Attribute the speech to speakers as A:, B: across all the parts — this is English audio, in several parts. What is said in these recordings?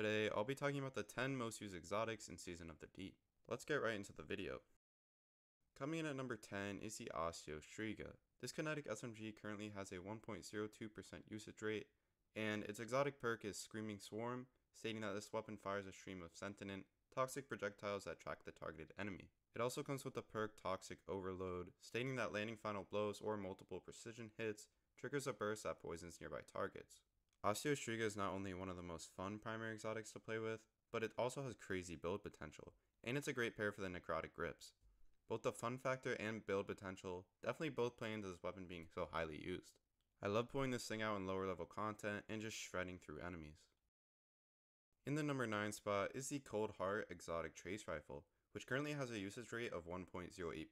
A: Today, I'll be talking about the 10 most used exotics in Season of the Deep. Let's get right into the video. Coming in at number 10 is the Osteo Striga. This kinetic SMG currently has a 1.02% usage rate, and its exotic perk is Screaming Swarm, stating that this weapon fires a stream of sentient, toxic projectiles that track the targeted enemy. It also comes with the perk Toxic Overload, stating that landing final blows or multiple precision hits triggers a burst that poisons nearby targets. Osteo Striga is not only one of the most fun primary exotics to play with, but it also has crazy build potential, and it's a great pair for the necrotic grips. Both the fun factor and build potential definitely both play into this weapon being so highly used. I love pulling this thing out in lower level content and just shredding through enemies. In the number 9 spot is the Cold Heart Exotic Trace Rifle, which currently has a usage rate of 1.08%.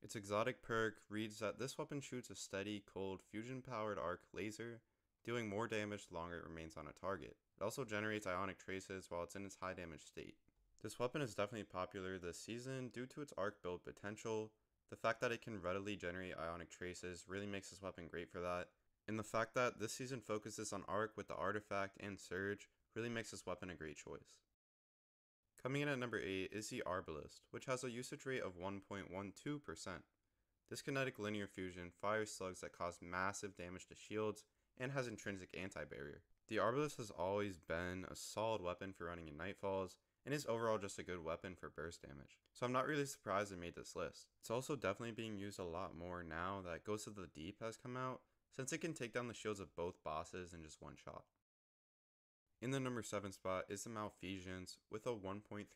A: Its exotic perk reads that this weapon shoots a steady, cold, fusion-powered arc laser, dealing more damage the longer it remains on a target. It also generates ionic traces while it's in its high damage state. This weapon is definitely popular this season due to its arc build potential. The fact that it can readily generate ionic traces really makes this weapon great for that, and the fact that this season focuses on arc with the artifact and surge really makes this weapon a great choice. Coming in at number 8 is the Arbalest, which has a usage rate of 1.12%. This kinetic linear fusion fires slugs that cause massive damage to shields and has intrinsic anti-barrier. The Arbalest has always been a solid weapon for running in Nightfalls, and is overall just a good weapon for burst damage. So I'm not really surprised it made this list. It's also definitely being used a lot more now that Ghost of the Deep has come out, since it can take down the shields of both bosses in just one shot. In the number 7 spot is the Malfeasance with a 1.33%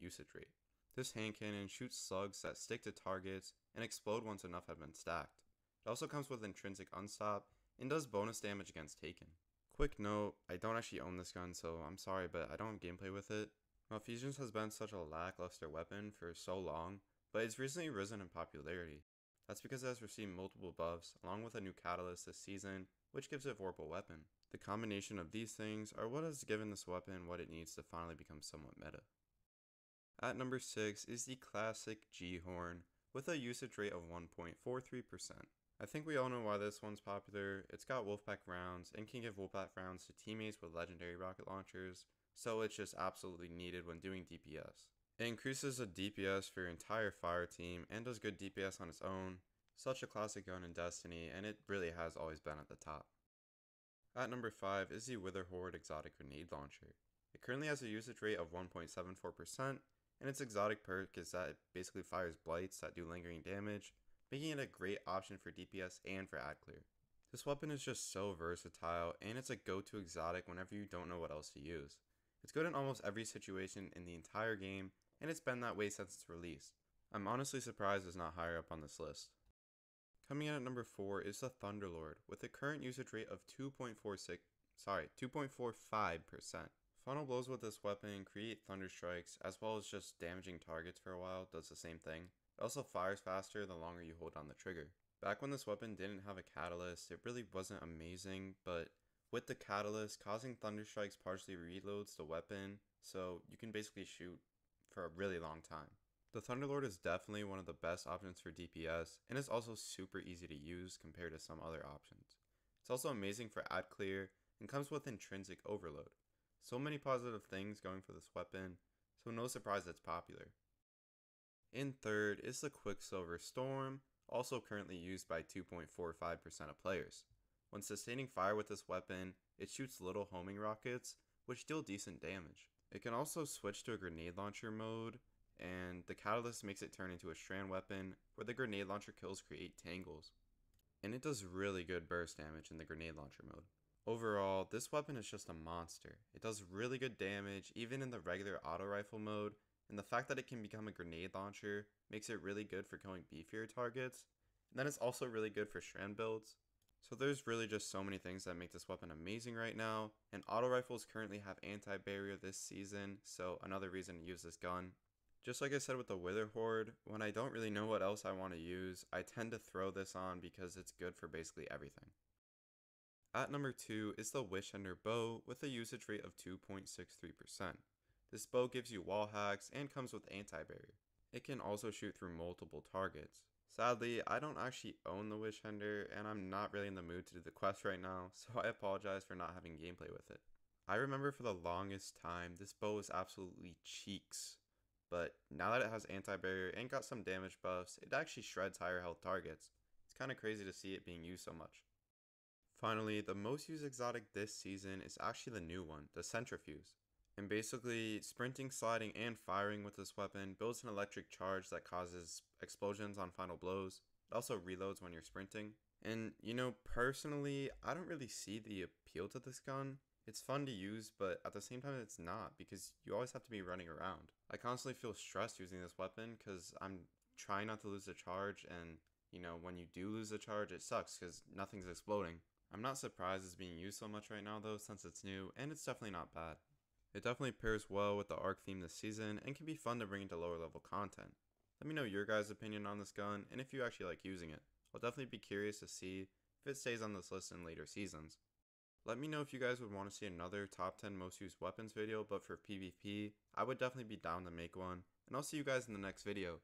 A: usage rate. This hand cannon shoots slugs that stick to targets and explode once enough have been stacked. It also comes with intrinsic unstop and does bonus damage against taken. Quick note, I don't actually own this gun so I'm sorry but I don't have gameplay with it. Malfeasance has been such a lackluster weapon for so long, but it's recently risen in popularity. That's because it has received multiple buffs along with a new catalyst this season, which gives it a Vorpal weapon. The combination of these things are what has given this weapon what it needs to finally become somewhat meta. At number 6 is the classic G-Horn with a usage rate of 1.43%. I think we all know why this one's popular. It's got Wolfpack rounds and can give Wolfpack rounds to teammates with legendary rocket launchers, so it's just absolutely needed when doing DPS. It increases the DPS for your entire fire team and does good DPS on its own. Such a classic gun in Destiny, and it really has always been at the top. At number 5 is the Witherhoard Exotic Grenade Launcher. It currently has a usage rate of 1.74%, and its exotic perk is that it basically fires blights that do lingering damage, making it a great option for DPS and for ad clear. This weapon is just so versatile, and it's a go-to exotic whenever you don't know what else to use. It's good in almost every situation in the entire game, and it's been that way since its release. I'm honestly surprised it's not higher up on this list. Coming in at number 4 is the Thunderlord, with a current usage rate of 2.46, sorry, 2.45%. Final blows with this weapon create thunder strikes, as well as just damaging targets for a while does the same thing. It also fires faster the longer you hold on the trigger. Back when this weapon didn't have a catalyst, it really wasn't amazing, but with the catalyst, causing thunder strikes partially reloads the weapon, so you can basically shoot for a really long time. The Thunderlord is definitely one of the best options for DPS, and is also super easy to use compared to some other options. It's also amazing for ad clear, and comes with intrinsic overload. So many positive things going for this weapon, so no surprise it's popular. In third is the Quicksilver Storm, also currently used by 2.45% of players. When sustaining fire with this weapon, it shoots little homing rockets, which deal decent damage. It can also switch to a grenade launcher mode, and the catalyst makes it turn into a strand weapon where the grenade launcher kills create tangles. And it does really good burst damage in the grenade launcher mode. Overall, this weapon is just a monster. It does really good damage even in the regular auto rifle mode, and the fact that it can become a grenade launcher makes it really good for killing beefier targets, and then it's also really good for strand builds. So there's really just so many things that make this weapon amazing right now, and auto rifles currently have anti-barrier this season, so another reason to use this gun. Just like I said with the Witherhoard, when I don't really know what else I want to use, I tend to throw this on because it's good for basically everything. At number 2 is the Wishender Bow with a usage rate of 2.63%. This bow gives you wall hacks and comes with anti-barrier. It can also shoot through multiple targets. Sadly, I don't actually own the Wishender and I'm not really in the mood to do the quest right now, so I apologize for not having gameplay with it. I remember for the longest time, this bow was absolutely cheeks. But now that it has anti-barrier and got some damage buffs, it actually shreds higher health targets. It's kind of crazy to see it being used so much. Finally, the most used exotic this season is actually the new one, the Centrifuse. And basically, sprinting, sliding, and firing with this weapon builds an electric charge that causes explosions on final blows. It also reloads when you're sprinting. And, you know, personally, I don't really see the appeal to this gun. It's fun to use, but at the same time, it's not because you always have to be running around. I constantly feel stressed using this weapon because I'm trying not to lose the charge, and, you know, when you do lose the charge, it sucks because nothing's exploding. I'm not surprised it's being used so much right now though since it's new and it's definitely not bad. It definitely pairs well with the arc theme this season and can be fun to bring into lower level content. Let me know your guys' opinion on this gun and if you actually like using it. I'll definitely be curious to see if it stays on this list in later seasons. Let me know if you guys would want to see another top 10 most used weapons video but for PvP. I would definitely be down to make one and I'll see you guys in the next video.